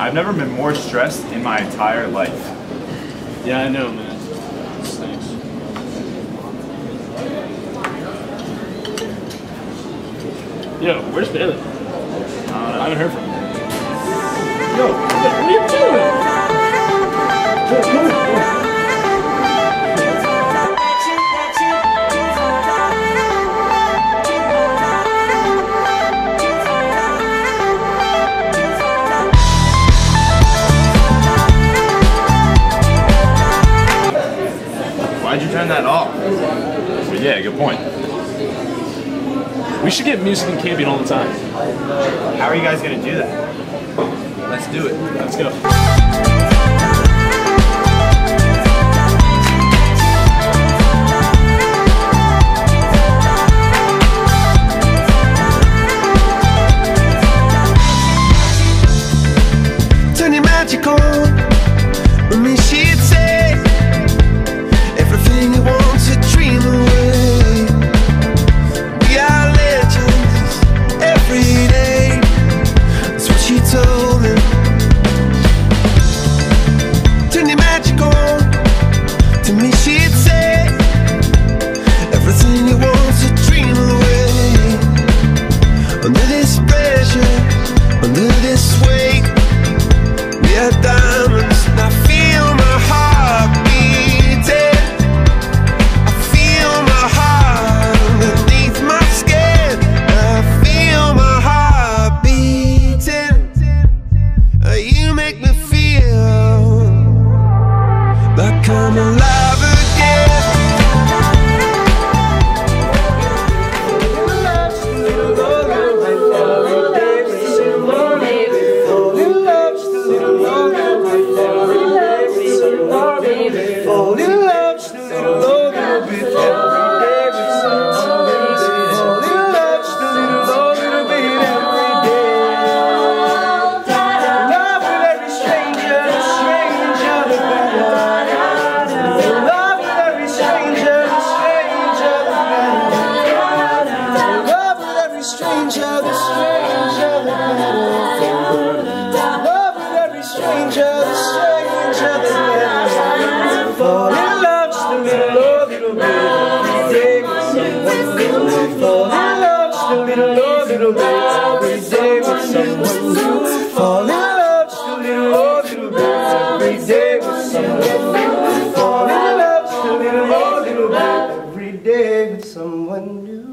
I've never been more stressed in my entire life. Yeah, I know, man. It stinks. Yo, where's Bailey? I haven't heard from him. Yo, what are you doing? Yo, Why'd you turn that off? But yeah, good point. We should get music and Campion all the time. How are you guys gonna do that? Let's do it. Let's go. This under this weight. We are diamonds, I feel my heart beating. I feel my heart my skin. I feel my heart beating. You make me feel like I'm alive Fall in love just a little, little bit every day. Fall in love just a little, little bit every day. Love with every stranger, the stranger the better. Love with every stranger, the stranger the better. Love with every stranger, the stranger the better. Love with every stranger, the stranger the better. Every day with someone new. Fall in love just a little, more, little bit every day with someone new. Fall in love just a little, more, little bit every day with someone new.